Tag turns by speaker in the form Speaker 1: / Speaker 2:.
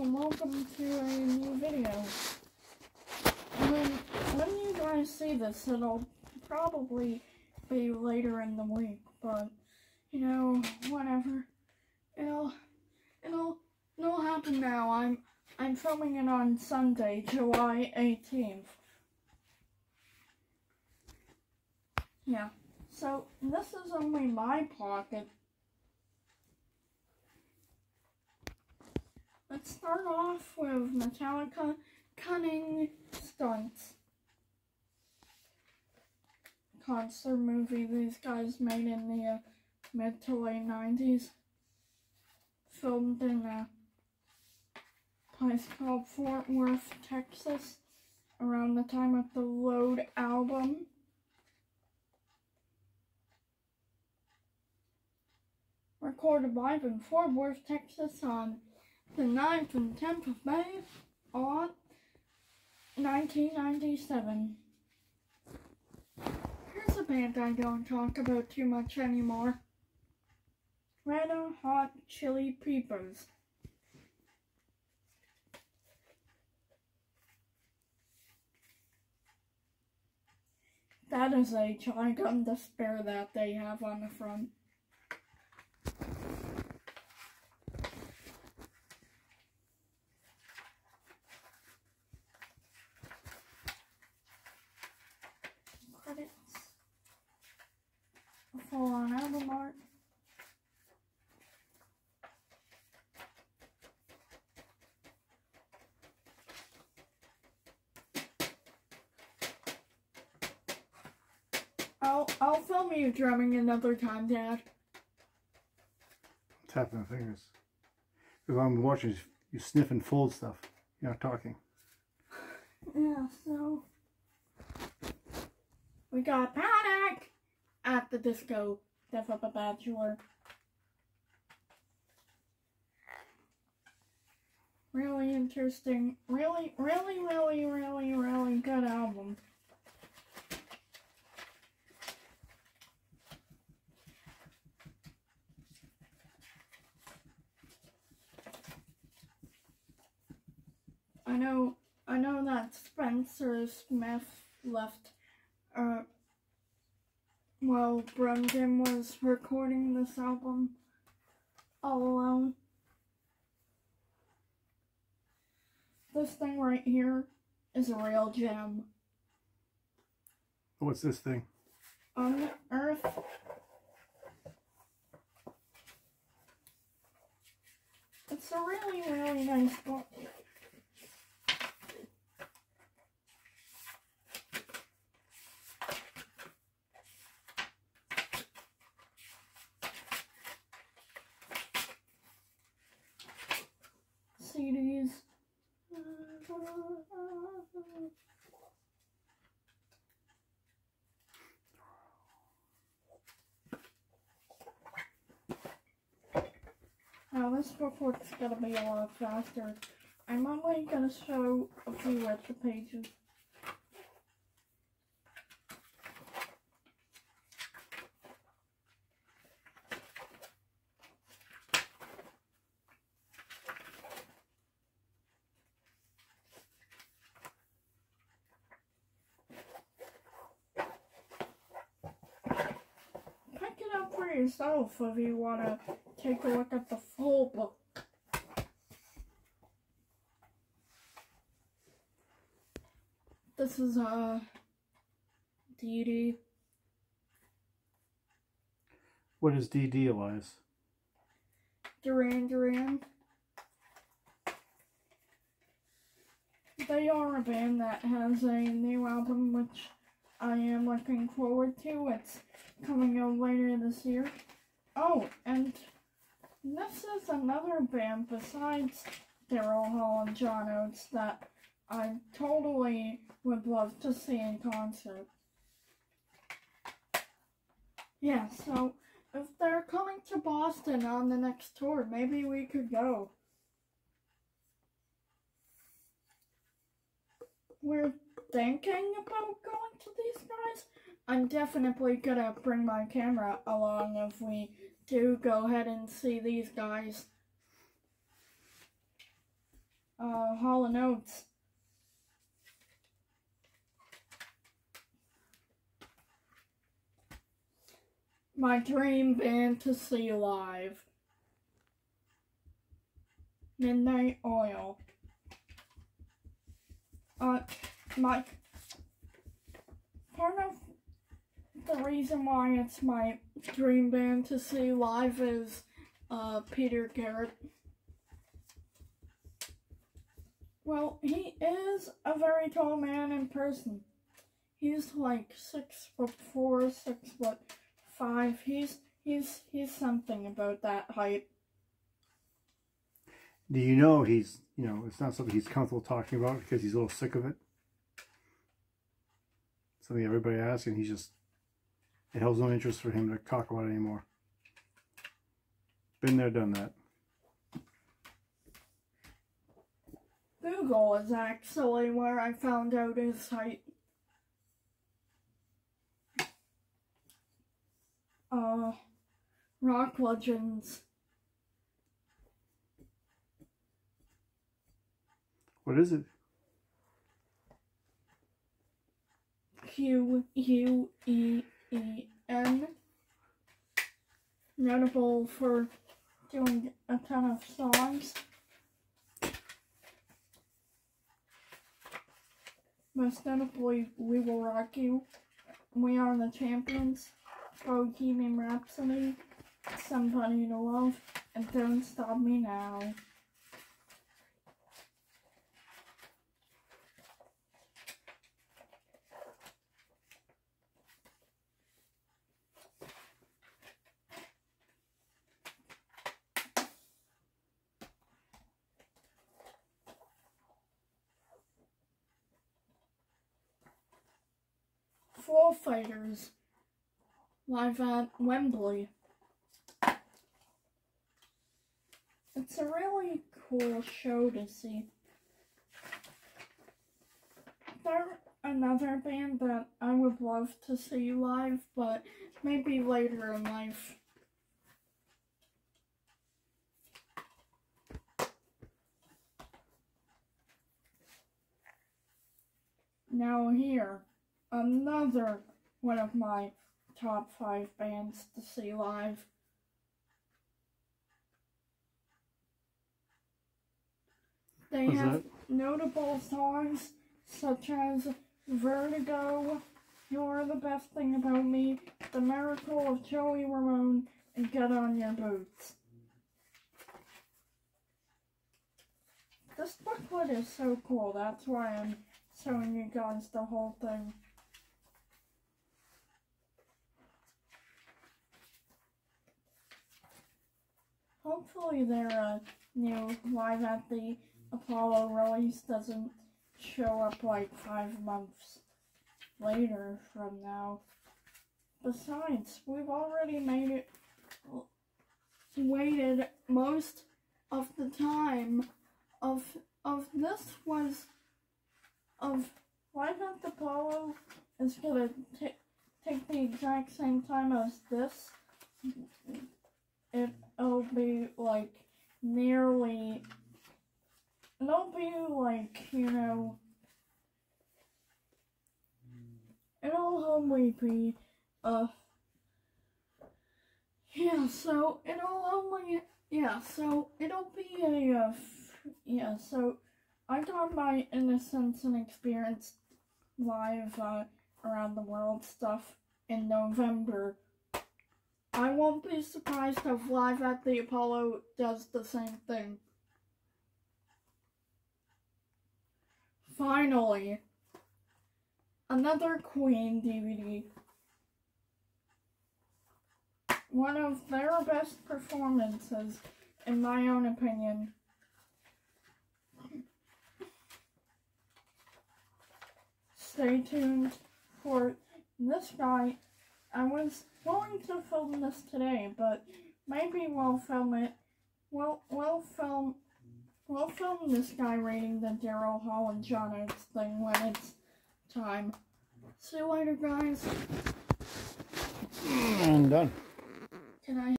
Speaker 1: And welcome to a new video. When, when you guys see this, it'll probably be later in the week, but, you know, whatever. It'll, it'll, it'll happen now. I'm, I'm filming it on Sunday, July 18th. Yeah, so this is only my pocket. Let's start off with Metallica Cunning Stunts. Concert movie these guys made in the uh, mid to late 90s. Filmed in a place called Fort Worth, Texas, around the time of the Load album. Recorded live in Fort Worth, Texas on the 9th and 10th of May on 1997. Here's a band I don't talk about too much anymore. Red Hot Chili Peppers. That is a Trigun Despair that they have on the front. Credits. A full-on album art. I'll I'll film you drumming another time, Dad.
Speaker 2: tapping my fingers. Because I'm watching, you sniff and fold stuff. You're not talking.
Speaker 1: Yeah, so we got Panic at the disco. Death of a Bachelor. Really interesting. Really, really, really, really, really good album. Know I know that Spencer Smith left uh while Brendon was recording this album all alone. This thing right here is a real gem.
Speaker 2: What's this thing?
Speaker 1: On Earth, It's a really, really nice book. Now this report's gonna be a lot faster. I'm only gonna show a few extra pages. Pick it up for yourself if you wanna take a look at the full book. This is uh, a DD.
Speaker 2: What is DD, Elias?
Speaker 1: Duran Duran. They are a band that has a new album which I am looking forward to. It's coming out later this year. Oh, and this is another band besides Daryl Hall and John Oates that I totally would love to see in concert. Yeah, so if they're coming to Boston on the next tour, maybe we could go. We're thinking about going to these guys. I'm definitely gonna bring my camera along if we do go ahead and see these guys. uh, Hall Oates. My dream band to see live. Midnight Oil. Uh, my part of the reason why it's my dream band to see live is uh, Peter Garrett. Well, he is a very tall man in person. He's like six foot four, six foot five. He's he's he's something about that height.
Speaker 2: Do you know he's, you know, it's not something he's comfortable talking about because he's a little sick of it? Something everybody asks, and he's just, it holds no interest for him to talk about it anymore. Been there, done that.
Speaker 1: Google is actually where I found out his height. Uh, Rock Legends.
Speaker 2: What is it?
Speaker 1: Q U E E N. Notable for doing a ton of songs. Most notably, We Will Rock You, We Are the Champions, Bohemian Rhapsody, Somebody to Love, and Don't Stop Me Now. Foo Fighters live at Wembley. It's a really cool show to see. They're another band that I would love to see live, but maybe later in life. Now here, another one of my top five bands to see live. They
Speaker 2: What's
Speaker 1: have
Speaker 2: that?
Speaker 1: notable songs such as Vertigo, You're the Best Thing About Me, The Miracle of Joey Ramone, and Get On Your Boots. This booklet is so cool, that's why I'm showing you guys the whole thing. Hopefully their uh, new Live at the Apollo release doesn't show up like five months later from now. Besides, we've already made it waited most of the time of of this was of Live at the Apollo is gonna ta take the exact same time as this. It'll be like nearly it'll be like, you know, it'll only be, uh, yeah, so it'll only, yeah, so it'll be a, uh, yeah, so I got my Innocence and Experience live, uh, around the world stuff in November. I won't be surprised if Live at the Apollo does the same thing. Finally, another Queen DVD. One of their best performances, in my own opinion. Stay tuned for this guy. I was going to film this today, but maybe we'll film it. We'll, we'll film We'll film this guy rating the Daryl Hall and John Oates thing when it's time. See you later, guys.
Speaker 2: I'm done.
Speaker 1: Can I?